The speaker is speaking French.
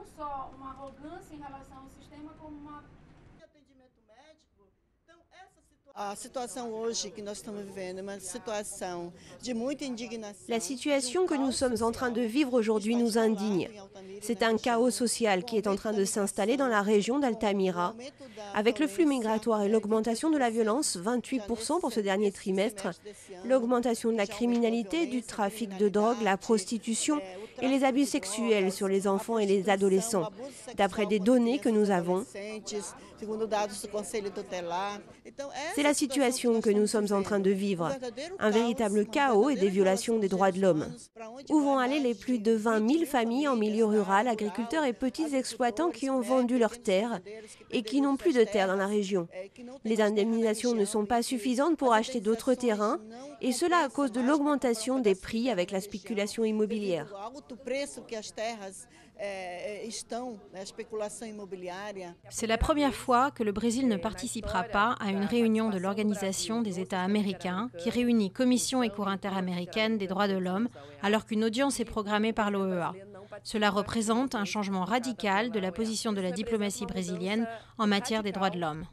não só uma arrogância em relação ao sistema, como uma A situação hoje que nós estamos vivendo é uma situação de muita indignação. La situation que nous sommes en train de vivre aujourd'hui nous indigne. C'est un chaos social qui est en train de s'installer dans la région d'Altamira. Avec le flux migratoire et l'augmentation de la violence, 28% pour ce dernier trimestre, l'augmentation de la criminalité, du trafic de drogue, la prostitution et les abus sexuels sur les enfants et les adolescents. D'après des données que nous avons, c'est la situation que nous sommes en train de vivre. Un véritable chaos et des violations des droits de l'homme. Où vont aller les plus de 20 000 familles en milieu rural, agriculteurs et petits exploitants qui ont vendu leurs terres et qui n'ont plus de terres dans la région? Les indemnisations ne sont pas suffisantes pour acheter d'autres terrains et cela à cause de l'augmentation des prix avec la spéculation immobilière. C'est la première fois que le Brésil ne participera pas à une réunion de l'Organisation des États américains qui réunit Commission et Cour interaméricaine des droits de l'homme alors qu'une audience est programmée par l'OEA. Cela représente un changement radical de la position de la diplomatie brésilienne en matière des droits de l'homme.